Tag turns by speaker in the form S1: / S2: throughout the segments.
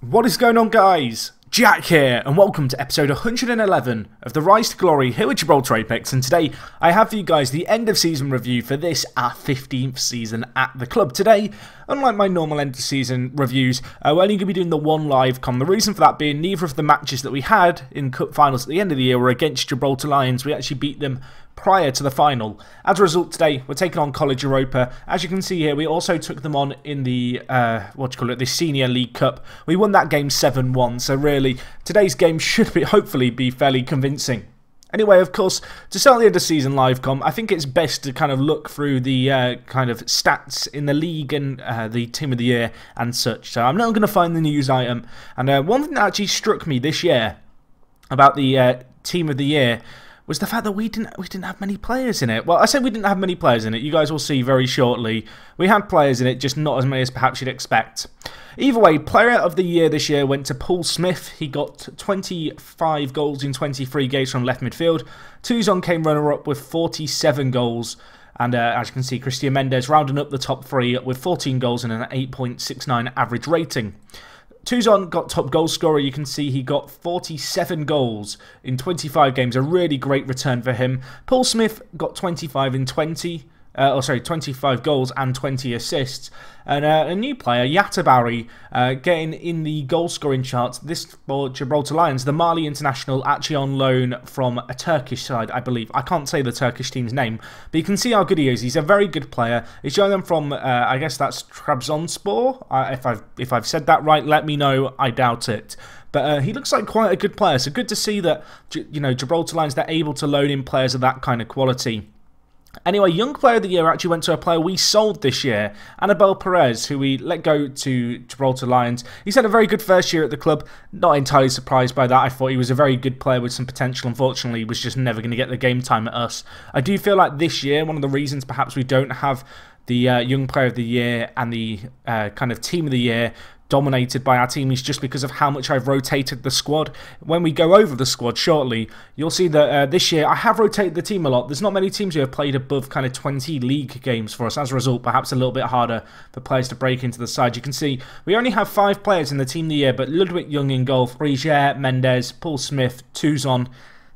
S1: What is going on guys? Jack here, and welcome to episode 111 of the Rise to Glory here at Gibraltar Apex, and today I have for you guys the end of season review for this, our 15th season at the club. Today, unlike my normal end of season reviews, uh, we're only going to be doing the one live com. The reason for that being neither of the matches that we had in cup finals at the end of the year were against Gibraltar Lions. We actually beat them prior to the final. As a result, today we're taking on College Europa. As you can see here, we also took them on in the uh, what you call it, the Senior League Cup. We won that game 7-1. So really, today's game should be hopefully be fairly convincing. Anyway, of course, to start the end of season live com, I think it's best to kind of look through the uh, kind of stats in the league and uh, the team of the year and such. So I'm now going to find the news item. And uh, one thing that actually struck me this year about the uh, team of the year was the fact that we didn't we didn't have many players in it. Well, I said we didn't have many players in it. You guys will see very shortly. We had players in it, just not as many as perhaps you'd expect. Either way, player of the year this year went to Paul Smith. He got 25 goals in 23 games from left midfield. Tuzon came runner-up with 47 goals. And uh, as you can see, Christian Mendes rounding up the top three with 14 goals and an 8.69 average rating. Tuzon got top goal scorer. You can see he got 47 goals in 25 games. A really great return for him. Paul Smith got 25 in 20 uh, oh sorry, 25 goals and 20 assists. And uh, a new player, Yatabari, uh, getting in the goal scoring charts. This for Gibraltar Lions, the Mali international, actually on loan from a Turkish side, I believe. I can't say the Turkish team's name, but you can see how good he is. He's a very good player. He's joined them from, uh, I guess that's Trabzonspor. If I've if I've said that right, let me know. I doubt it. But uh, he looks like quite a good player. So good to see that you know Gibraltar Lions they're able to loan in players of that kind of quality. Anyway, Young Player of the Year actually went to a player we sold this year, Annabel Perez, who we let go to Gibraltar Lions. He's had a very good first year at the club. Not entirely surprised by that. I thought he was a very good player with some potential. Unfortunately, he was just never going to get the game time at us. I do feel like this year, one of the reasons perhaps we don't have the uh, Young Player of the Year and the uh, kind of Team of the Year dominated by our team is just because of how much I've rotated the squad. When we go over the squad shortly, you'll see that uh, this year I have rotated the team a lot. There's not many teams who have played above kind of 20 league games for us. As a result, perhaps a little bit harder for players to break into the side. You can see we only have five players in the team the year, but Ludwig Young in goal, Frigier, Mendes, Paul Smith, Tuzon.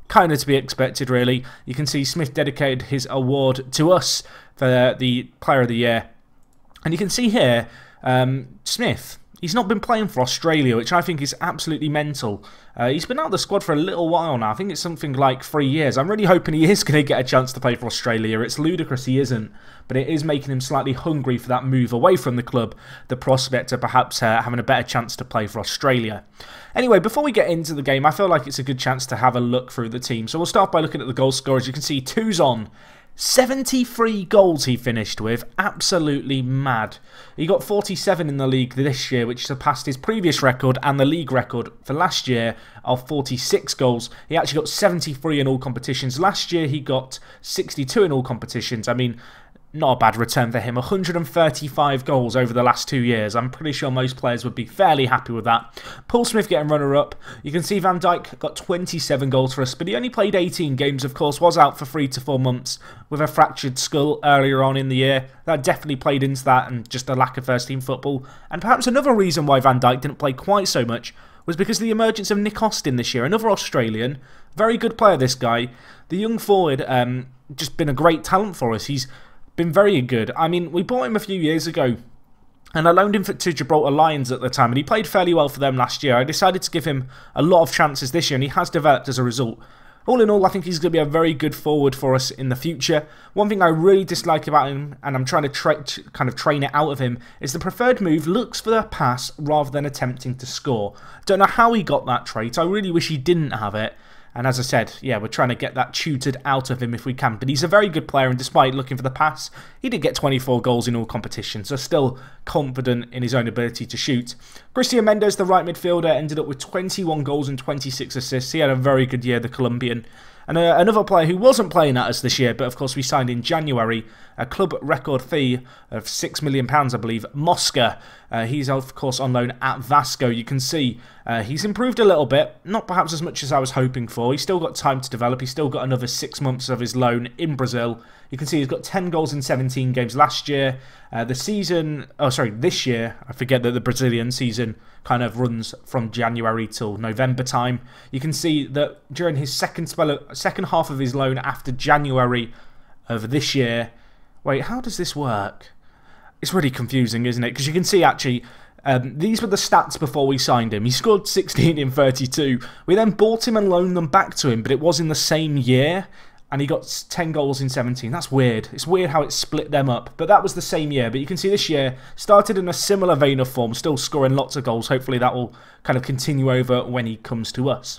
S1: Kind of to be expected, really. You can see Smith dedicated his award to us for the Player of the Year. And you can see here, um, Smith, He's not been playing for Australia, which I think is absolutely mental. Uh, he's been out of the squad for a little while now. I think it's something like three years. I'm really hoping he is going to get a chance to play for Australia. It's ludicrous he isn't, but it is making him slightly hungry for that move away from the club, the prospect of perhaps uh, having a better chance to play for Australia. Anyway, before we get into the game, I feel like it's a good chance to have a look through the team. So we'll start by looking at the goal scorers. You can see Tuzon 73 goals he finished with. Absolutely mad. He got 47 in the league this year, which surpassed his previous record and the league record for last year of 46 goals. He actually got 73 in all competitions. Last year he got 62 in all competitions. I mean, not a bad return for him. 135 goals over the last two years. I'm pretty sure most players would be fairly happy with that. Paul Smith getting runner-up. You can see Van Dijk got 27 goals for us, but he only played 18 games, of course, was out for three to four months with a fractured skull earlier on in the year. That definitely played into that and just a lack of first-team football. And perhaps another reason why Van Dijk didn't play quite so much was because of the emergence of Nick Austin this year, another Australian. Very good player, this guy. The young forward, um, just been a great talent for us. He's been very good. I mean, we bought him a few years ago and I loaned him for, to Gibraltar Lions at the time, and he played fairly well for them last year. I decided to give him a lot of chances this year, and he has developed as a result. All in all, I think he's going to be a very good forward for us in the future. One thing I really dislike about him, and I'm trying to kind of train it out of him, is the preferred move looks for the pass rather than attempting to score. Don't know how he got that trait. I really wish he didn't have it. And as I said, yeah, we're trying to get that tutored out of him if we can. But he's a very good player, and despite looking for the pass, he did get 24 goals in all competitions, so still confident in his own ability to shoot. Christian Mendes, the right midfielder, ended up with 21 goals and 26 assists. He had a very good year, the Colombian. And uh, another player who wasn't playing at us this year, but of course we signed in January, a club record fee of £6 million, I believe, Mosca. Uh, he's, of course, on loan at Vasco. You can see uh, he's improved a little bit, not perhaps as much as I was hoping for. He's still got time to develop. He's still got another six months of his loan in Brazil. You can see he's got 10 goals in 17 games last year. Uh, the season, oh, sorry, this year, I forget that the Brazilian season kind of runs from January till November time. You can see that during his second spell, second half of his loan after January of this year. Wait, how does this work? It's really confusing, isn't it? Because you can see actually um, these were the stats before we signed him. He scored 16 in 32. We then bought him and loaned them back to him, but it was in the same year. And he got 10 goals in 17. That's weird. It's weird how it split them up. But that was the same year. But you can see this year started in a similar vein of form, still scoring lots of goals. Hopefully that will kind of continue over when he comes to us.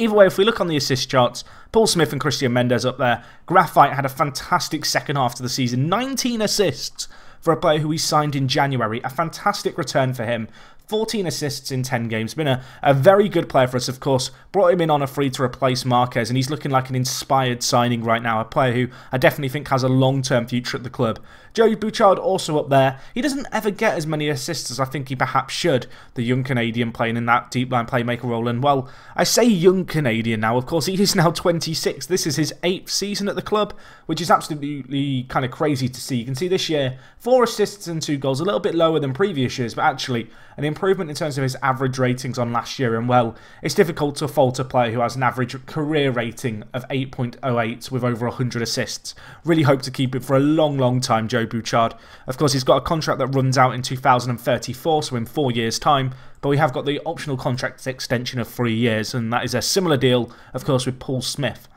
S1: Either way, if we look on the assist charts, Paul Smith and Christian Mendes up there. Graphite had a fantastic second half to the season. 19 assists for a player who we signed in January. A fantastic return for him. 14 assists in 10 games. Been a, a very good player for us, of course. Brought him in on a free to replace Marquez, and he's looking like an inspired signing right now. A player who I definitely think has a long term future at the club. Joey Bouchard also up there. He doesn't ever get as many assists as I think he perhaps should, the young Canadian playing in that deep line playmaker role. And well, I say young Canadian now, of course, he is now 26. This is his eighth season at the club, which is absolutely kind of crazy to see. You can see this year, four assists and two goals, a little bit lower than previous years, but actually an improvement in terms of his average ratings on last year. And well, it's difficult to fault a player who has an average career rating of 8.08 with over 100 assists. Really hope to keep it for a long, long time, Joe Bouchard. Of course, he's got a contract that runs out in 2034, so in four years' time. But we have got the optional contract extension of three years, and that is a similar deal, of course, with Paul Smith.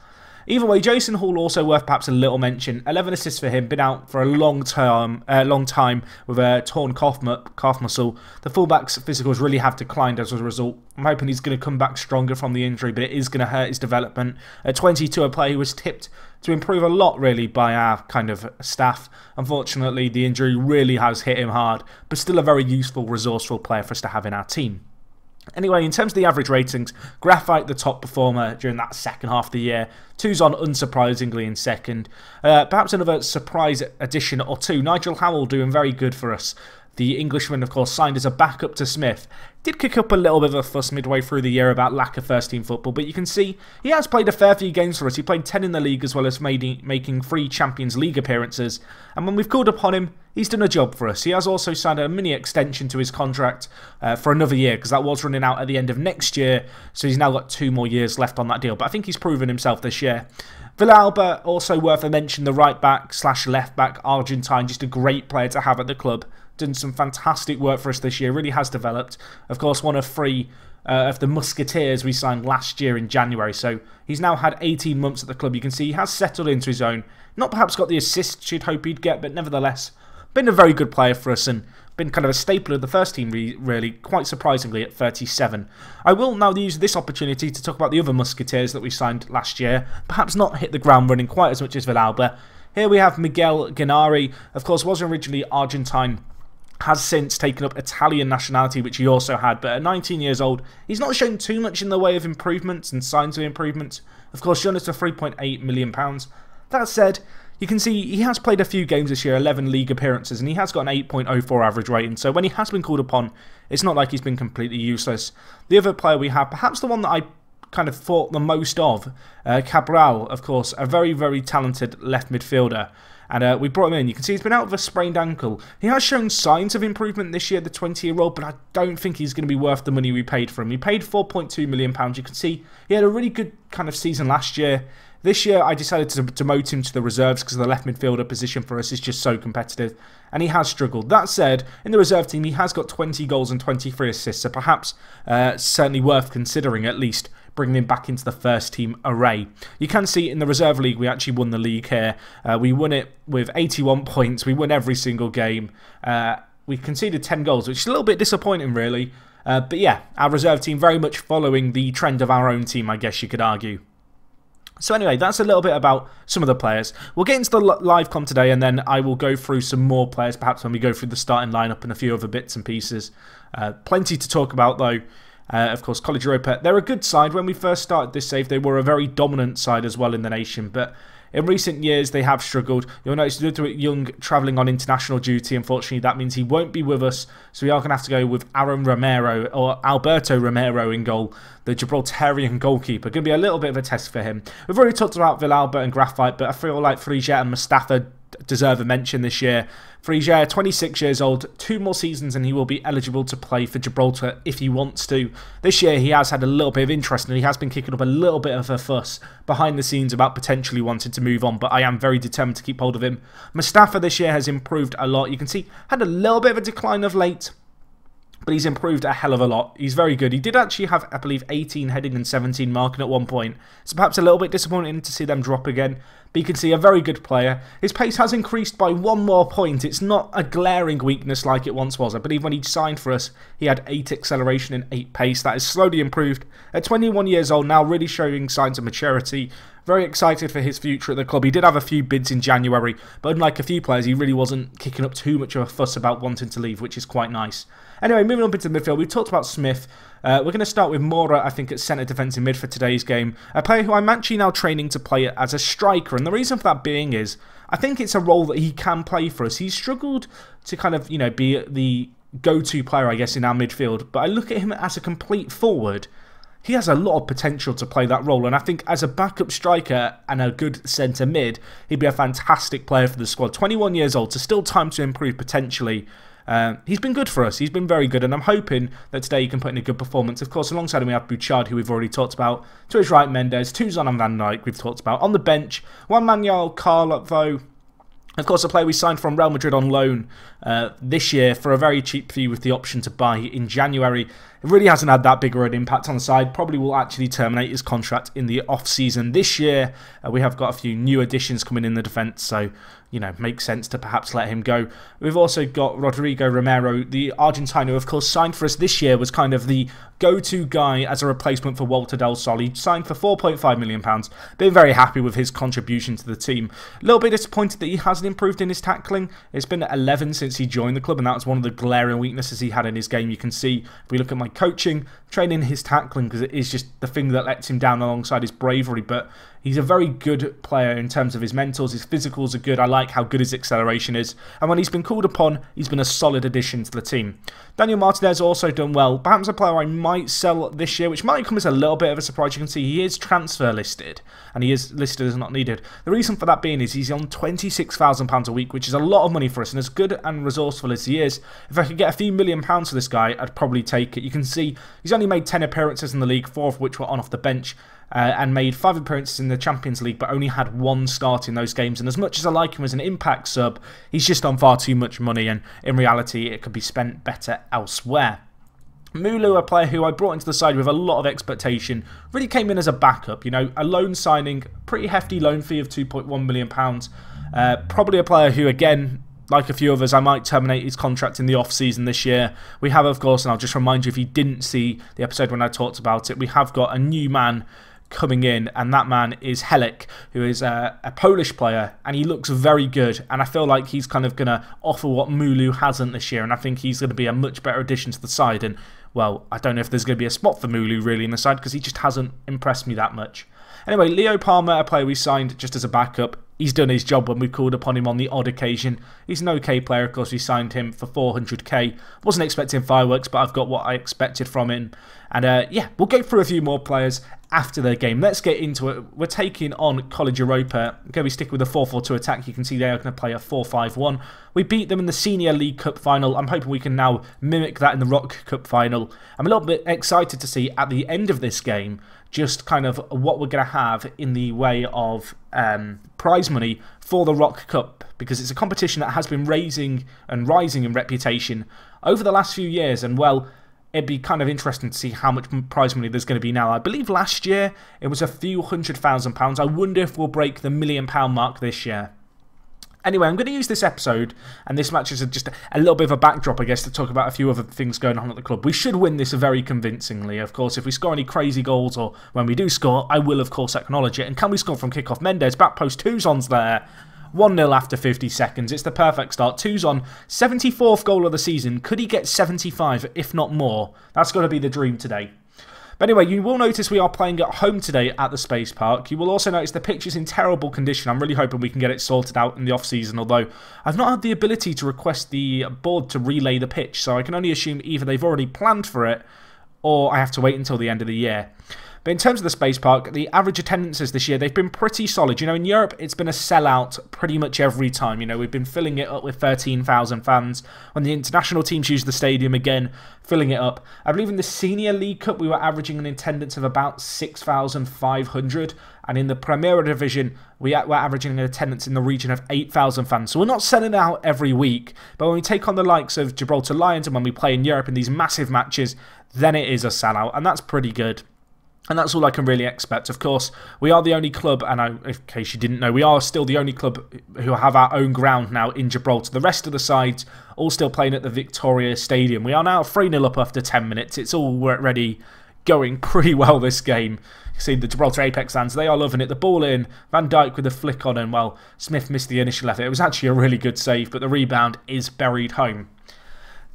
S1: Either way, Jason Hall also worth perhaps a little mention. 11 assists for him, been out for a long term, uh, long time with a torn calf, calf muscle. The fullback's physicals really have declined as a result. I'm hoping he's going to come back stronger from the injury, but it is going to hurt his development. At 22, a player who was tipped to improve a lot really by our kind of staff. Unfortunately, the injury really has hit him hard, but still a very useful, resourceful player for us to have in our team. Anyway, in terms of the average ratings, Graphite the top performer during that second half of the year. Tuzon unsurprisingly in second. Uh, perhaps another surprise addition or two. Nigel Howell doing very good for us. The Englishman, of course, signed as a backup to Smith. Did kick up a little bit of a fuss midway through the year about lack of first team football, but you can see he has played a fair few games for us. He played 10 in the league as well as made, making three Champions League appearances. And when we've called upon him, he's done a job for us. He has also signed a mini extension to his contract uh, for another year because that was running out at the end of next year. So he's now got two more years left on that deal. But I think he's proven himself this year. Villalba, also worth a mention, the right back slash left back Argentine, just a great player to have at the club done some fantastic work for us this year, really has developed. Of course, one of three uh, of the Musketeers we signed last year in January, so he's now had 18 months at the club. You can see he has settled into his own. Not perhaps got the assists you'd hope he'd get, but nevertheless, been a very good player for us and been kind of a staple of the first team, really, quite surprisingly, at 37. I will now use this opportunity to talk about the other Musketeers that we signed last year. Perhaps not hit the ground running quite as much as Villalba. Here we have Miguel Gennari, of course, was originally Argentine has since taken up Italian nationality, which he also had, but at 19 years old, he's not shown too much in the way of improvements and signs of improvements. Of course, Jonas for £3.8 million. That said, you can see he has played a few games this year, 11 league appearances, and he has got an 8.04 average rating, so when he has been called upon, it's not like he's been completely useless. The other player we have, perhaps the one that I kind of thought the most of, uh, Cabral, of course, a very, very talented left midfielder. And uh, we brought him in. You can see he's been out with a sprained ankle. He has shown signs of improvement this year, the 20 year old, but I don't think he's going to be worth the money we paid for him. We paid £4.2 million. You can see he had a really good kind of season last year. This year, I decided to demote him to the reserves because the left midfielder position for us is just so competitive, and he has struggled. That said, in the reserve team, he has got 20 goals and 23 assists, so perhaps uh, certainly worth considering at least bringing him back into the first team array. You can see in the reserve league, we actually won the league here. Uh, we won it with 81 points. We won every single game. Uh, we conceded 10 goals, which is a little bit disappointing, really. Uh, but yeah, our reserve team very much following the trend of our own team, I guess you could argue. So anyway, that's a little bit about some of the players. We'll get into the live com today and then I will go through some more players, perhaps when we go through the starting lineup and a few other bits and pieces. Uh, plenty to talk about though. Uh, of course, College Europa, they're a good side. When we first started this save, they were a very dominant side as well in the nation. But in recent years, they have struggled. You'll notice Ludwig Young travelling on international duty. Unfortunately, that means he won't be with us. So we are going to have to go with Aaron Romero or Alberto Romero in goal, the Gibraltarian goalkeeper. Going to be a little bit of a test for him. We've already talked about Villalba and Graphite, but I feel like Frigette and Mustafa deserve a mention this year. Frisier, 26 years old, two more seasons and he will be eligible to play for Gibraltar if he wants to. This year he has had a little bit of interest and he has been kicking up a little bit of a fuss behind the scenes about potentially wanting to move on, but I am very determined to keep hold of him. Mustafa this year has improved a lot. You can see had a little bit of a decline of late, but he's improved a hell of a lot. He's very good. He did actually have, I believe, 18 heading and 17 marking at one point. So perhaps a little bit disappointing to see them drop again. But you can see a very good player. His pace has increased by one more point. It's not a glaring weakness like it once was. I believe when he signed for us, he had 8 acceleration and 8 pace. That has slowly improved. At 21 years old now, really showing signs of maturity. Very excited for his future at the club. He did have a few bids in January, but unlike a few players, he really wasn't kicking up too much of a fuss about wanting to leave, which is quite nice. Anyway, moving up into the midfield, we talked about Smith. Uh, we're going to start with Mora, I think, at centre defensive mid for today's game. A player who I'm actually now training to play as a striker, and the reason for that being is I think it's a role that he can play for us. He's struggled to kind of, you know, be the go-to player, I guess, in our midfield, but I look at him as a complete forward he has a lot of potential to play that role. And I think as a backup striker and a good centre mid, he'd be a fantastic player for the squad. 21 years old, so still time to improve potentially. Uh, he's been good for us. He's been very good, and I'm hoping that today he can put in a good performance. Of course, alongside him we have Bouchard, who we've already talked about. To his right, Mendes. Tuzon and Van Dijk, we've talked about. On the bench, Juan Manuel Carl, though, of course, a player we signed from Real Madrid on loan uh, this year for a very cheap fee with the option to buy in January. It really hasn't had that big of an impact on the side. Probably will actually terminate his contract in the off season this year. Uh, we have got a few new additions coming in the defence, so you know makes sense to perhaps let him go. We've also got Rodrigo Romero, the Argentine who of course signed for us this year, was kind of the go-to guy as a replacement for Walter Del Sol. He signed for 4.5 million pounds. Been very happy with his contribution to the team. A little bit disappointed that he hasn't improved in his tackling. It's been 11 since he joined the club, and that was one of the glaring weaknesses he had in his game. You can see if we look at my coaching, training his tackling because it is just the thing that lets him down alongside his bravery. But he's a very good player in terms of his mentals. His physicals are good. I like how good his acceleration is. And when he's been called upon, he's been a solid addition to the team. Daniel Martinez also done well. Perhaps a player I might sell this year, which might come as a little bit of a surprise. You can see he is transfer listed, and he is listed as not needed. The reason for that being is he's on £26,000 a week, which is a lot of money for us. And as good and resourceful as he is, if I could get a few million pounds for this guy, I'd probably take it. You can see he's only made 10 appearances in the league, four of which were on off the bench. Uh, and made five appearances in the Champions League, but only had one start in those games. And as much as I like him as an impact sub, he's just on far too much money, and in reality, it could be spent better elsewhere. Mulu, a player who I brought into the side with a lot of expectation, really came in as a backup. You know, a loan signing, pretty hefty loan fee of £2.1 million. Uh, probably a player who, again, like a few others, I might terminate his contract in the off season this year. We have, of course, and I'll just remind you if you didn't see the episode when I talked about it, we have got a new man coming in, and that man is Helik, who is a, a, Polish player, and he looks very good. And I feel like he's kind of going to offer what Mulu hasn't this year, and I think he's going to be a much better addition to the side. And well, I don't know if there's going to be a spot for Mulu really in the side because he just hasn't impressed me that much. Anyway, Leo Palmer, a player we signed just as a backup. He's done his job when we called upon him on the odd occasion. He's an okay player, of course. We signed him for 400k. Wasn't expecting fireworks, but I've got what I expected from him. And uh, yeah, we'll go through a few more players after their game. Let's get into it. We're taking on College Europa. Going to be sticking with a 4-4-2 attack. You can see they are going to play a 4-5-1. We beat them in the Senior League Cup final. I'm hoping we can now mimic that in the Rock Cup final. I'm a little bit excited to see at the end of this game just kind of what we're going to have in the way of um, prize money for the Rock Cup because it's a competition that has been raising and rising in reputation over the last few years. And well, it'd be kind of interesting to see how much prize money there's going to be now. I believe last year it was a few hundred thousand pounds. I wonder if we'll break the million pound mark this year. Anyway, I'm going to use this episode and this match as just a little bit of a backdrop, I guess, to talk about a few other things going on at the club. We should win this very convincingly. Of course, if we score any crazy goals or when we do score, I will, of course, acknowledge it. And can we score from kickoff? Mendes, back post, Tuzon's there. 1 0 after 50 seconds. It's the perfect start. Tuzon, 74th goal of the season. Could he get 75, if not more? That's got to be the dream today. But anyway, you will notice we are playing at home today at the Space Park. You will also notice the pitch is in terrible condition. I'm really hoping we can get it sorted out in the off-season, although I've not had the ability to request the board to relay the pitch, so I can only assume either they've already planned for it or I have to wait until the end of the year. But in terms of the Space Park, the average attendances this year, they've been pretty solid. You know, in Europe, it's been a sellout pretty much every time. You know, we've been filling it up with 13,000 fans. When the international teams use the stadium again, filling it up. I believe in the Senior League Cup, we were averaging an attendance of about 6,500. And in the Primera Division, we were averaging an attendance in the region of 8,000 fans. So we're not selling out every week. But when we take on the likes of Gibraltar Lions and when we play in Europe in these massive matches, then it is a sellout. And that's pretty good. And that's all I can really expect. Of course, we are the only club, and I, in case you didn't know, we are still the only club who have our own ground now in Gibraltar. The rest of the sides all still playing at the Victoria Stadium. We are now 3 0 up after 10 minutes. It's all already going pretty well this game. You see the Gibraltar Apex fans, they are loving it. The ball in, Van Dijk with a flick on, and well, Smith missed the initial effort. It was actually a really good save, but the rebound is buried home.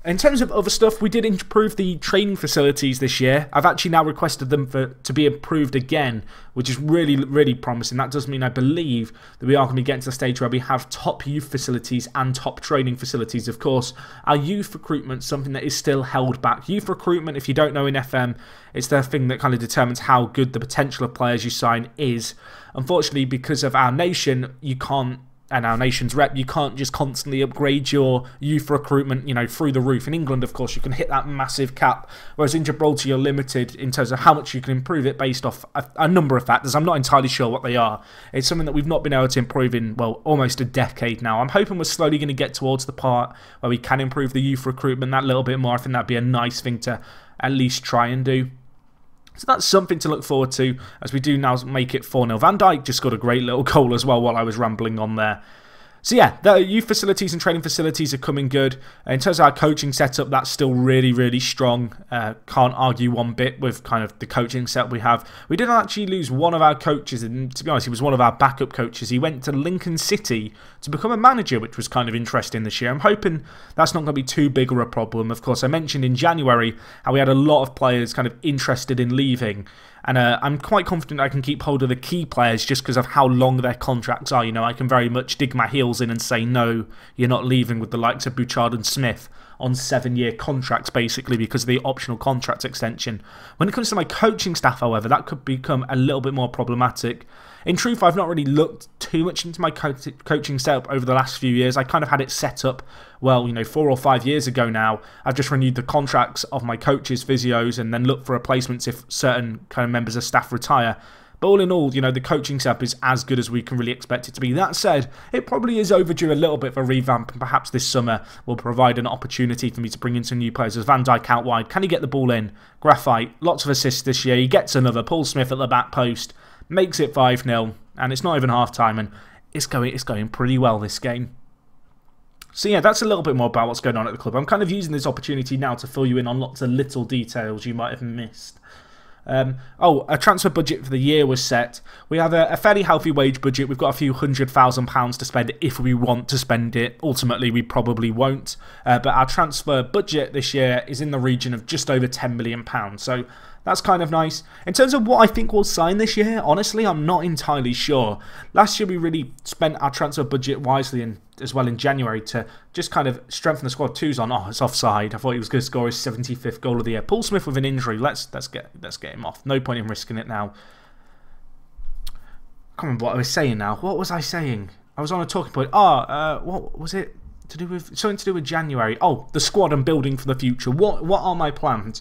S1: In terms of other stuff, we did improve the training facilities this year. I've actually now requested them for to be improved again, which is really, really promising. That does mean I believe that we are going to be getting to the stage where we have top youth facilities and top training facilities. Of course, our youth recruitment something that is still held back. Youth recruitment, if you don't know in FM, it's the thing that kind of determines how good the potential of players you sign is. Unfortunately, because of our nation, you can't and our nation's rep, you can't just constantly upgrade your youth recruitment, you know, through the roof. In England, of course, you can hit that massive cap, whereas in Gibraltar, you're limited in terms of how much you can improve it based off a, a, number of factors. I'm not entirely sure what they are. It's something that we've not been able to improve in, well, almost a decade now. I'm hoping we're slowly going to get towards the part where we can improve the youth recruitment that little bit more. I think that'd be a nice thing to at least try and do. So that's something to look forward to as we do now make it 4 0. Van Dijk just got a great little goal as well while I was rambling on there. So yeah, the youth facilities and training facilities are coming good. In terms of our coaching setup, that's still really, really strong. Uh, can't argue one bit with kind of the coaching setup we have. We did actually lose one of our coaches, and to be honest, he was one of our backup coaches. He went to Lincoln City to become a manager, which was kind of interesting this year. I'm hoping that's not going to be too big of a problem. Of course, I mentioned in January how we had a lot of players kind of interested in leaving. And uh, I'm quite confident I can keep hold of the key players just because of how long their contracts are. You know, I can very much dig my heels in and say, no, you're not leaving with the likes of Bouchard and Smith on seven year contracts, basically, because of the optional contract extension. When it comes to my coaching staff, however, that could become a little bit more problematic. In truth, I've not really looked too much into my co coaching setup over the last few years. I kind of had it set up, well, you know, four or five years ago now. I've just renewed the contracts of my coaches, physios, and then looked for replacements if certain kind of members of staff retire. But all in all, you know, the coaching setup is as good as we can really expect it to be. That said, it probably is overdue a little bit for revamp, and perhaps this summer will provide an opportunity for me to bring in some new players. As Van Dijk out wide, can he get the ball in? Graphite, lots of assists this year. He gets another. Paul Smith at the back post makes it 5 0, and it's not even half time, and it's going, it's going pretty well this game. So yeah, that's a little bit more about what's going on at the club. I'm kind of using this opportunity now to fill you in on lots of little details you might have missed. Um, oh, a transfer budget for the year was set. We have a, a, fairly healthy wage budget. We've got a few hundred thousand pounds to spend if we want to spend it. Ultimately, we probably won't. Uh, but our transfer budget this year is in the region of just over £10 million. So that's kind of nice. In terms of what I think we'll sign this year, honestly, I'm not entirely sure. Last year, we really spent our transfer budget wisely and as well in January to just kind of strengthen the squad. Tuzon, oh, it's offside. I thought he was going to score his 75th goal of the year. Paul Smith with an injury. Let's let's get let's get him off. No point in risking it now. I can't remember what I was saying now. What was I saying? I was on a talking point. Oh, uh, what was it? To do with something to do with January. Oh, the squad and building for the future. What what are my plans?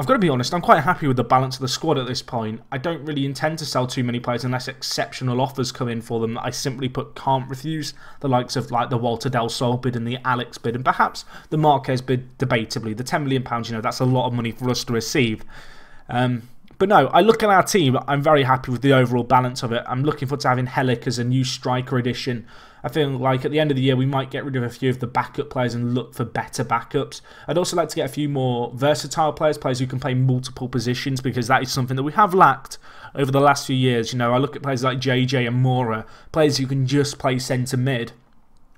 S1: I've got to be honest, I'm quite happy with the balance of the squad at this point. I don't really intend to sell too many players unless exceptional offers come in for them I simply put can't refuse. The likes of like the Walter Del Sol bid and the Alex bid and perhaps the Marquez bid debatably. The £10 million, you know, that's a lot of money for us to receive. Um, but no, I look at our team, I'm very happy with the overall balance of it. I'm looking forward to having Helik as a new striker edition. I feel like at the end of the year we might get rid of a few of the backup players and look for better backups. I'd also like to get a few more versatile players, players who can play multiple positions because that is something that we have lacked over the last few years. You know, I look at players like JJ and Mora, players who can just play centre mid.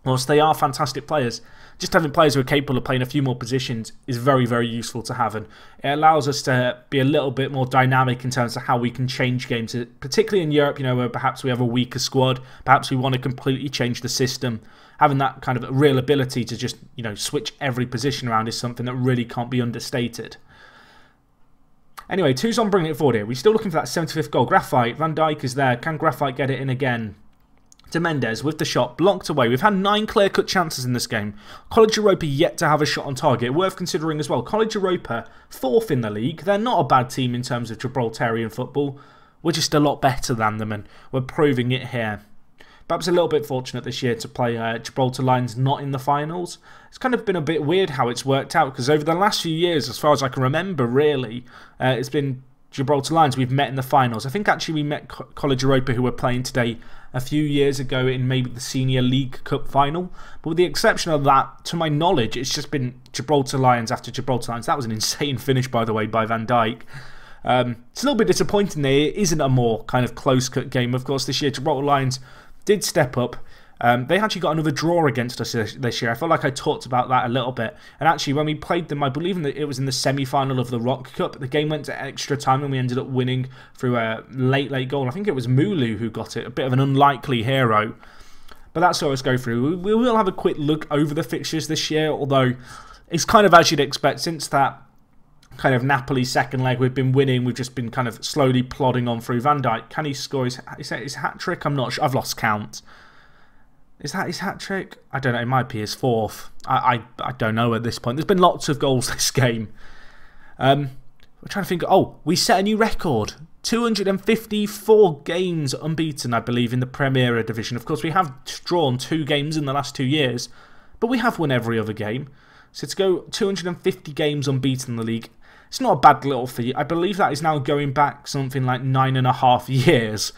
S1: Whilst they are fantastic players, just having players who are capable of playing a few more positions is very, very useful to have. And it allows us to be a little bit more dynamic in terms of how we can change games, particularly in Europe, you know, where perhaps we have a weaker squad, perhaps we want to completely change the system. Having that kind of real ability to just, you know, switch every position around is something that really can't be understated. Anyway, Tuzon bringing it forward here. We're still looking for that 75th goal. Graphite, Van Dijk is there. Can Graphite get it in again? To Mendes with the shot blocked away. We've had nine clear cut chances in this game. College Europa yet to have a shot on target. Worth considering as well. College Europa, fourth in the league. They're not a bad team in terms of Gibraltarian football. We're just a lot better than them, and we're proving it here. Perhaps a little bit fortunate this year to play uh, Gibraltar Lions not in the finals. It's kind of been a bit weird how it's worked out because over the last few years, as far as I can remember, really, uh, it's been Gibraltar Lions we've met in the finals. I think actually we met College Europa who were playing today a few years ago in maybe the Senior League Cup final. But with the exception of that, to my knowledge, it's just been Gibraltar Lions after Gibraltar Lions. That was an insane finish, by the way, by Van Dijk. Um, it's a little bit disappointing there. It isn't a more kind of close cut game. Of course, this year Gibraltar Lions did step up. Um, they actually got another draw against us this year. I felt like I talked about that a little bit. And actually, when we played them, I believe that it was in the semi final of the Rock Cup. The game went to extra time and we ended up winning through a late, late goal. I think it was Mulu who got it, a bit of an unlikely hero. But that's what let's go through. We will have a quick look over the fixtures this year, although it's kind of as you'd expect since that kind of Napoli second leg. We've been winning. We've just been kind of slowly plodding on through. Van Dijk, can he score his, his hat trick? I'm not sure. I've lost count. Is that his hat trick? I don't know. It might be his fourth. I, I, I don't know at this point. There's been lots of goals this game. Um, we're trying to think. Oh, we set a new record. 254 games unbeaten, I believe, in the Premier Division. Of course, we have drawn two games in the last two years, but we have won every other game. So to go 250 games unbeaten in the league, it's not a bad little feat. I believe that is now going back something like nine and a half years,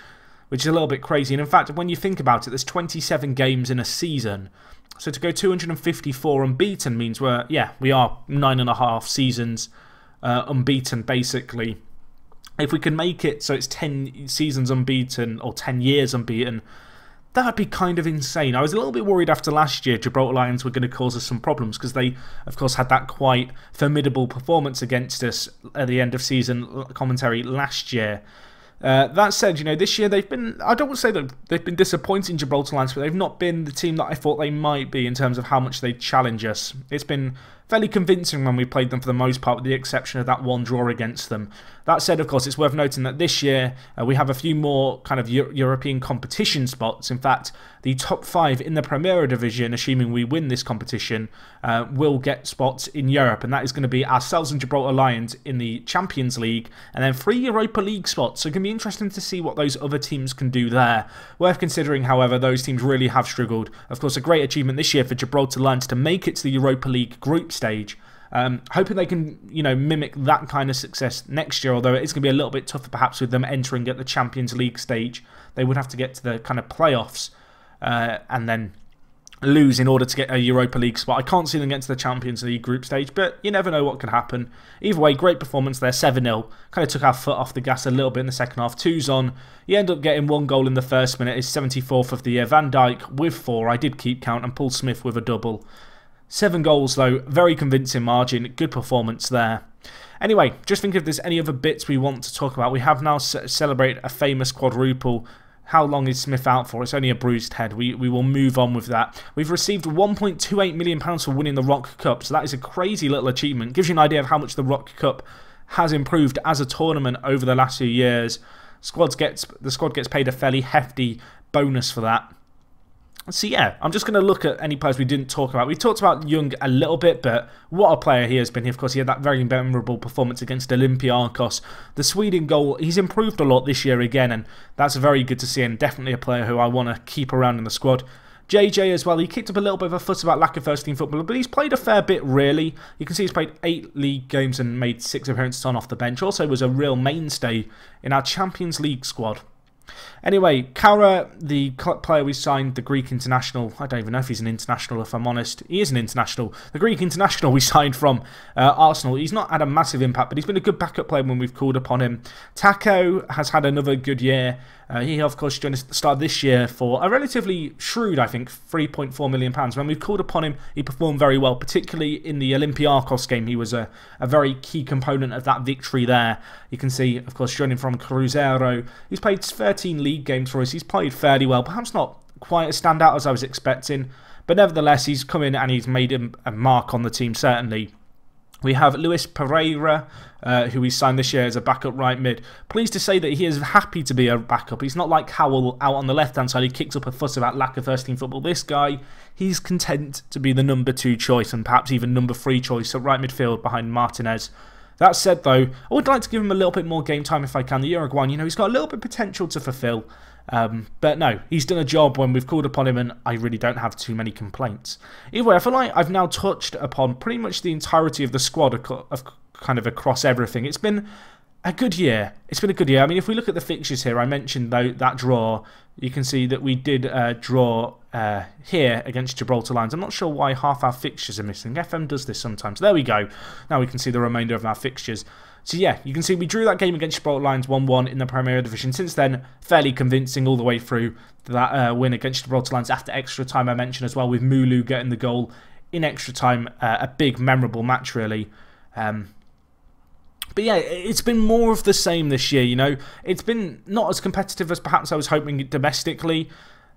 S1: which is a little bit crazy. And in fact, when you think about it, there's 27 games in a season. So to go 254 unbeaten means we're, yeah, we are nine and a half seasons uh, unbeaten, basically. If we can make it so it's 10 seasons unbeaten or 10 years unbeaten, that'd be kind of insane. I was a little bit worried after last year Gibraltar Lions were going to cause us some problems because they, of course, had that quite formidable performance against us at the end of season commentary last year. Uh, that said, you know, this year they've been, I don't want to say that they've been disappointing Gibraltar Lions, but they've not been the team that I thought they might be in terms of how much they challenge us. It's been fairly convincing when we played them for the most part, with the exception of that one draw against them. That said, of course, it's worth noting that this year uh, we have a few more kind of Euro European competition spots. In fact, the top five in the Primera Division, assuming we win this competition, uh, will get spots in Europe, and that is going to be ourselves and Gibraltar Lions in the Champions League, and then three Europa League spots. So it can be interesting to see what those other teams can do there. Worth considering, however, those teams really have struggled. Of course, a great achievement this year for Gibraltar Lions to make it to the Europa League group stage. Um, hoping they can, you know, mimic that kind of success next year. Although it's going to be a little bit tougher, perhaps, with them entering at the Champions League stage. They would have to get to the kind of playoffs uh, and then lose in order to get a Europa League spot. I can't see them getting to the Champions League group stage, but you never know what could happen. Either way, great performance there, 7 0. Kind of took our foot off the gas a little bit in the second half. Tuzon. You end up getting one goal in the first minute. Is 74th of the year. Van Dijk with four. I did keep count, and Paul Smith with a double. Seven goals, though, very convincing margin, good performance there. Anyway, just think if there's any other bits we want to talk about. We have now celebrated a famous quadruple. How long is Smith out for? It's only a bruised head. We, we will move on with that. We've received £1.28 million for winning the Rock Cup, so that is a crazy little achievement. Gives you an idea of how much the Rock Cup has improved as a tournament over the last few years. Squads gets The squad gets paid a fairly hefty bonus for that. So yeah, I'm just going to look at any players we didn't talk about. We talked about Young a little bit, but what a player he has been. Of course, he had that very memorable performance against Olympiacos. The Sweden goal, he's improved a lot this year again, and that's very good to see, and definitely a player who I want to keep around in the squad. JJ as well, he kicked up a little bit of a fuss about lack of first team football, but he's played a fair bit really. You can see he's played eight league games and made six appearances on off the bench. Also was a real mainstay in our Champions League squad. Anyway, Kara, the player we signed, the Greek international, I don't even know if he's an international if I'm honest. He is an international. The Greek international we signed from uh, Arsenal, he's not had a massive impact, but he's been a good backup player when we've called upon him. Taco has had another good year. Uh, he, of course, joined us at the start this year for a relatively shrewd, I think, £3.4 million. When we've called upon him, he performed very well, particularly in the Olympiacos game. He was a, a very key component of that victory there. You can see, of course, joining from Cruzeiro. He's played 13 league games for us. He's played fairly well, perhaps not quite as standout as I was expecting, but nevertheless, he's come in and he's made a mark on the team, certainly. We have Luis Pereira, uh, who we signed this year as a backup right mid. Pleased to say that he is happy to be a backup. He's not like Howell out on the left hand side. He kicks up a fuss about lack of first team football. This guy, he's content to be the number two choice and perhaps even number three choice at right midfield behind Martinez. That said, though, I would like to give him a little bit more game time if I can. The Uruguayan, you know, he's got a little bit of potential to fulfill. Um, but no, he's done a job when we've called upon him, and I really don't have too many complaints. Either way, I feel like I've now touched upon pretty much the entirety of the squad of kind of across everything. It's been a good year. It's been a good year. I mean, if we look at the fixtures here, I mentioned though that draw. You can see that we did uh, draw uh, here against Gibraltar Lions. I'm not sure why half our fixtures are missing. FM does this sometimes. There we go. Now we can see the remainder of our fixtures. So yeah, you can see we drew that game against Gibraltar Lions 1-1 in the Premier Division. Since then, fairly convincing all the way through that uh, win against Gibraltar Lions after extra time I mentioned as well, with Mulu getting the goal in extra time. Uh, a big, memorable match, really. Um, but yeah, it's been more of the same this year, you know. It's been not as competitive as perhaps I was hoping domestically.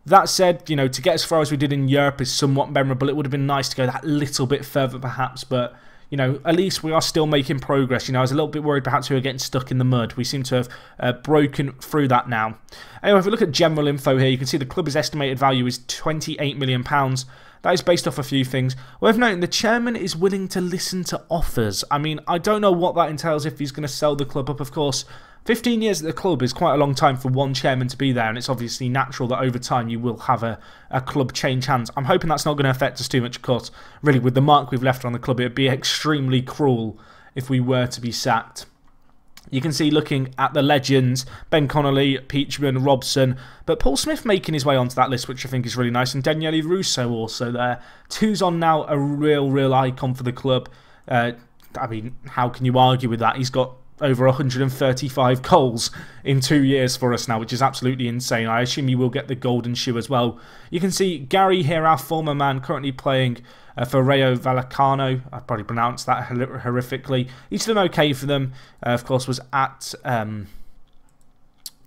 S1: That said, you know, to get as far as we did in Europe is somewhat memorable. It would have been nice to go that little bit further perhaps, but you know, at least we are still making progress. You know, I was a little bit worried perhaps we were getting stuck in the mud. We seem to have uh, broken through that now. Anyway, if we look at general info here, you can see the club's estimated value is £28 million. That is based off a few things. Worth noting, the chairman is willing to listen to offers. I mean, I don't know what that entails if he's going to sell the club up, of course. 15 years at the club is quite a long time for one chairman to be there, and it's obviously natural that over time you will have a, a club change hands. I'm hoping that's not going to affect us too much, of course. Really, with the mark we've left on the club, it would be extremely cruel if we were to be sacked. You can see looking at the legends, Ben Connolly, Peachman, Robson, but Paul Smith making his way onto that list, which I think is really nice, and Daniele Russo also there. Tuzon now a real, real icon for the club. Uh, I mean, how can you argue with that? He's got over 135 goals in two years for us now, which is absolutely insane. I assume you will get the golden shoe as well. You can see Gary here, our former man, currently playing uh, for Rayo Vallecano. I probably pronounced that horrifically. He's done okay for them. Uh, of course, was at... Um,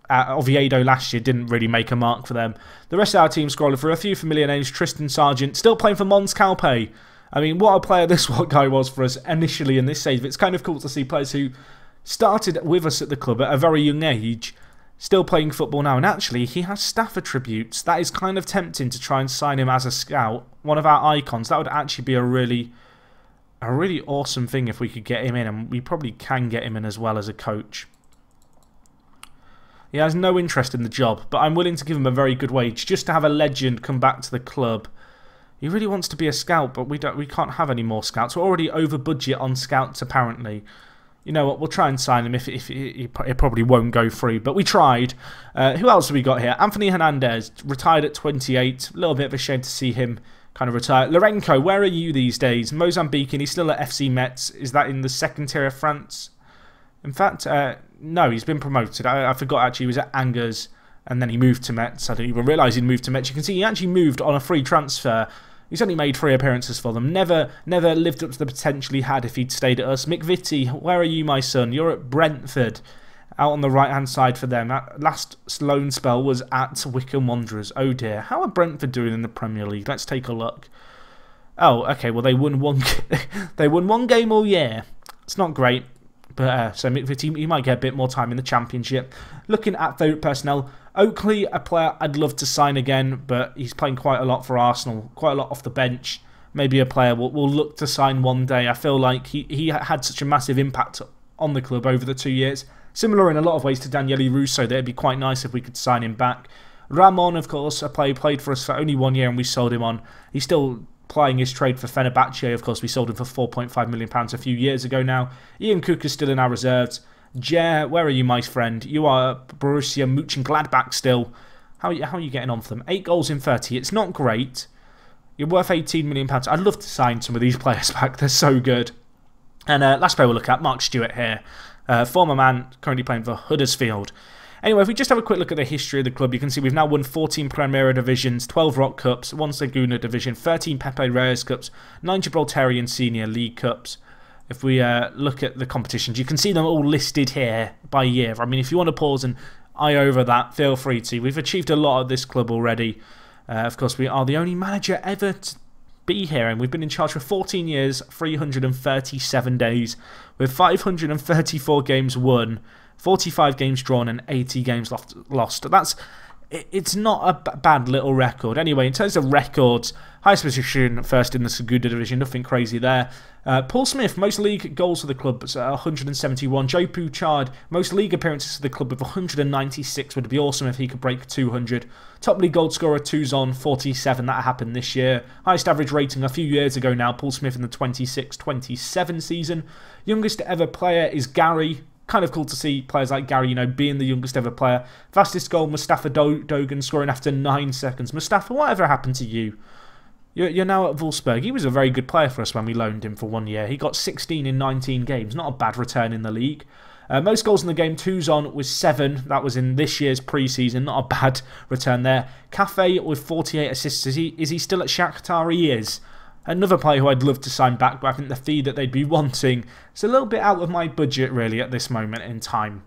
S1: at Oviedo last year didn't really make a mark for them. The rest of our team scrolling through a few familiar names. Tristan Sargent, still playing for Mons Calpe. I mean, what a player this guy was for us initially in this save. It's kind of cool to see players who started with us at the club at a very young age, still playing football now. And actually, he has staff attributes. That is kind of tempting to try and sign him as a scout, one of our icons. That would actually be a really, a really awesome thing if we could get him in, and we probably can get him in as well as a coach. He has no interest in the job, but I'm willing to give him a very good wage just to have a legend come back to the club. He really wants to be a scout, but we don't. We can't have any more scouts. We're already over budget on scouts, apparently you know what, we'll try and sign him if, if, it probably won't go through. But we tried. Uh, who else have we got here? Anthony Hernandez, retired at 28. A little bit of a shame to see him kind of retire. Lorenko, where are you these days? Mozambique, and he's still at FC Metz. Is that in the second tier of France? In fact, uh, no, he's been promoted. I, I, forgot actually he was at Angers and then he moved to Metz. I didn't even realise he'd moved to Metz. You can see he actually moved on a free transfer He's only made three appearances for them. Never never lived up to the potential he had if he'd stayed at us. McVitie, where are you, my son? You're at Brentford. Out on the right hand side for them. Last loan spell was at Wycombe Wanderers. Oh dear. How are Brentford doing in the Premier League? Let's take a look. Oh, okay. Well, they won one. they won one game all year. It's not great. But uh, so McVitie, he might get a bit more time in the Championship. Looking at favourite personnel, Oakley, a player I'd love to sign again, but he's playing quite a lot for Arsenal, quite a lot off the bench. Maybe a player we'll, we'll look to sign one day. I feel like he, he had such a massive impact on the club over the two years. Similar in a lot of ways to Daniele Russo, that it'd be quite nice if we could sign him back. Ramon, of course, a player played for us for only one year and we sold him on. He's still plying his trade for Fenerbahce. Of course, we sold him for £4.5 million a few years ago now. Ian Cook is still in our reserves. Jer, where are you, my friend? You are Borussia Mönchengladbach still. How, how are you getting on for them? 8 goals in 30. It's not great. You're worth £18 million. I'd love to sign some of these players back. They're so good. And uh, last player we'll look at, Mark Stewart here. Uh, former man, currently playing for Huddersfield. Anyway, if we just have a quick look at the history of the club, you can see we've now won 14 Primera Divisions, 12 Rock Cups, 1 Segunda Division, 13 Pepe Reyes Cups, 9 Gibraltarian Senior League Cups if we uh, look at the competitions, you can see them all listed here by year. I mean, if you want to pause and eye over that, feel free to. We've achieved a lot at this club already. Uh, of course, we are the only manager ever to be here, and we've been in charge for 14 years, 337 days, with 534 games won, 45 games drawn, and 80 games lost. That's it's not a bad little record. Anyway, in terms of records, highest position, first in the Segunda division, nothing crazy there. Uh, Paul Smith, most league goals for the club, 171. Joe Bouchard, most league appearances for the club with 196. Would be awesome if he could break 200. Top league goal scorer, Tuzon, 47. That happened this year. Highest average rating a few years ago now, Paul Smith in the 26 27 season. Youngest ever player is Gary, kind of cool to see players like Gary, you know, being the youngest ever player. Fastest goal, Mustafa Dogan scoring after nine seconds. Mustafa, whatever happened to you? You're, now at Wolfsburg. He was a very good player for us when we loaned him for one year. He got 16 in 19 games. Not a bad return in the league. Uh, most goals in the game, Tuzon was seven. That was in this year's pre-season. Not a bad return there. Cafe with 48 assists. Is he, is he still at Shakhtar? He is. Another player who I'd love to sign back, but I think the fee that they'd be wanting is a little bit out of my budget, really, at this moment in time.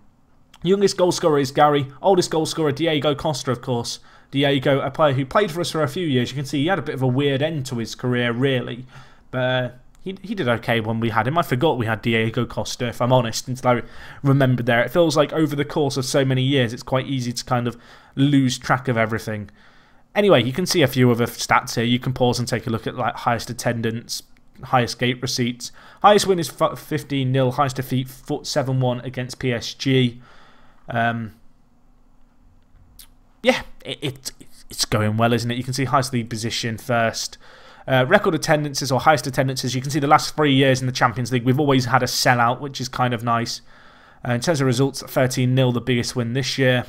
S1: Youngest goalscorer is Gary. Oldest goalscorer, Diego Costa, of course. Diego, a player who played for us for a few years. You can see he had a bit of a weird end to his career, really. But uh, he, he did okay when we had him. I forgot we had Diego Costa, if I'm honest, until I remembered there. It feels like over the course of so many years, it's quite easy to kind of lose track of everything. Anyway, you can see a few other stats here. You can pause and take a look at like highest attendance, highest gate receipts. Highest win is 15 0. Highest defeat 7 1 against PSG. Um, yeah, it, it, it's going well, isn't it? You can see highest league position first. Uh, record attendances or highest attendances. You can see the last three years in the Champions League, we've always had a sellout, which is kind of nice. Uh, in terms of results, 13 0, the biggest win this year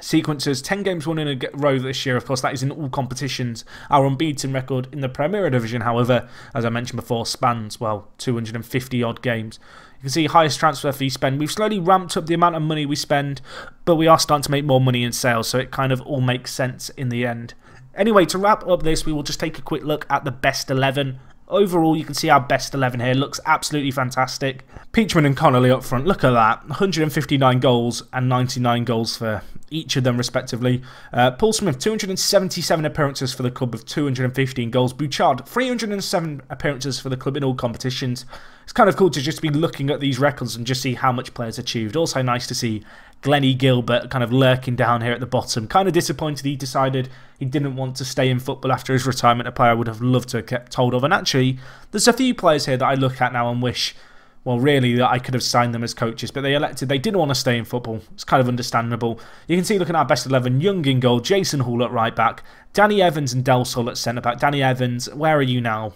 S1: sequences 10 games won in a row this year of course that is in all competitions our unbeaten record in the Premier Division however as I mentioned before spans well 250 odd games you can see highest transfer fee spend we've slowly ramped up the amount of money we spend but we are starting to make more money in sales so it kind of all makes sense in the end anyway to wrap up this we will just take a quick look at the best 11 Overall, you can see our best 11 here. Looks absolutely fantastic. Peachman and Connolly up front. Look at that. 159 goals and 99 goals for each of them, respectively. Uh, Paul Smith, 277 appearances for the club with 215 goals. Bouchard, 307 appearances for the club in all competitions. It's kind of cool to just be looking at these records and just see how much players achieved. Also nice to see Glennie Gilbert kind of lurking down here at the bottom. Kind of disappointed he decided he didn't want to stay in football after his retirement, a player I would have loved to have kept hold of. And actually, there's a few players here that I look at now and wish, well, really, that I could have signed them as coaches, but they elected, they didn't want to stay in football. It's kind of understandable. You can see, looking at our best 11, Young in goal, Jason Hall at right back, Danny Evans and Del Sol at centre back. Danny Evans, where are you now?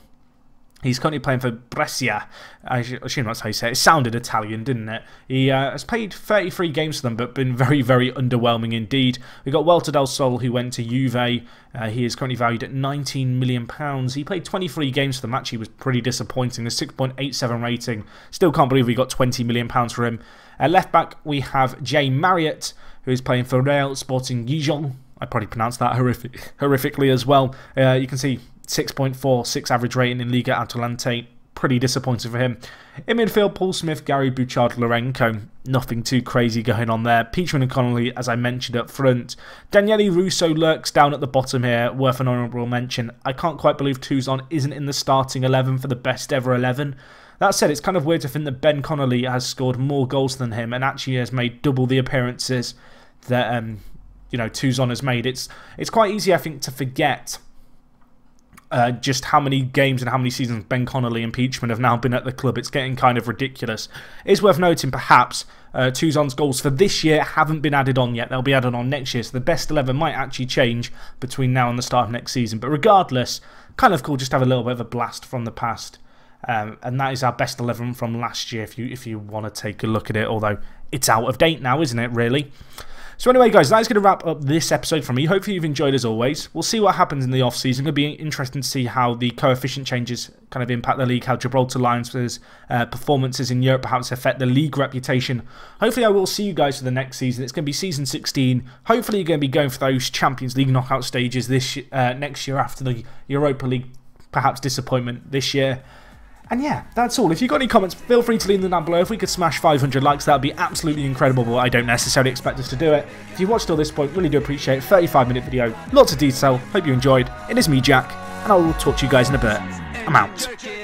S1: He's currently playing for Brescia. I assume that's how you say it. It sounded Italian, didn't it? He uh, has played 33 games for them, but been very, very underwhelming indeed. We've got Walter Del Sol, who went to Juve. Uh, he is currently valued at £19 million. He played 23 games for them. Actually, he was pretty disappointing. A 6.87 rating. Still can't believe we got £20 million for him. Uh, left back, we have Jay Marriott, who is playing for Real Sporting Gijon. I probably pronounced that horrific, horrifically as well. Uh, you can see 6.46 average rating in Liga Adelante. Pretty disappointing for him. In midfield, Paul Smith, Gary Bouchard, Lorenko. Nothing too crazy going on there. Peachman and Connolly, as I mentioned up front. Daniele Russo lurks down at the bottom here, worth an honourable mention. I can't quite believe Tuzon isn't in the starting 11 for the best ever 11. That said, it's kind of weird to think that Ben Connolly has scored more goals than him and actually has made double the appearances that um, you know Tuzon has made. It's it's quite easy, I think, to forget uh, just how many games and how many seasons Ben Connolly and Peachman have now been at the club. It's getting kind of ridiculous. It's worth noting, perhaps, uh, Tuzon's goals for this year haven't been added on yet. They'll be added on next year, so the best 11 might actually change between now and the start of next season. But regardless, kind of cool just to have a little bit of a blast from the past. Um, and that is our best 11 from last year if you if you want to take a look at it, although it's out of date now, isn't it, really? So anyway, guys, that's going to wrap up this episode from me. Hopefully you've enjoyed as always. We'll see what happens in the off-season. It'll be interesting to see how the coefficient changes kind of impact the league, how Gibraltar Lions' uh, performances in Europe perhaps affect the league reputation. Hopefully I will see you guys for the next season. It's going to be season 16. Hopefully you're going to be going for those Champions League knockout stages this uh, next year after the Europa League perhaps disappointment this year. And yeah, that's all. If you've got any comments, feel free to leave them down below. If we could smash 500 likes, that would be absolutely incredible, but I don't necessarily expect us to do it. If you've watched till this point, really do appreciate it. 35 minute video, lots of detail. Hope you enjoyed. It is me, Jack, and I will talk to you guys in a bit. I'm out.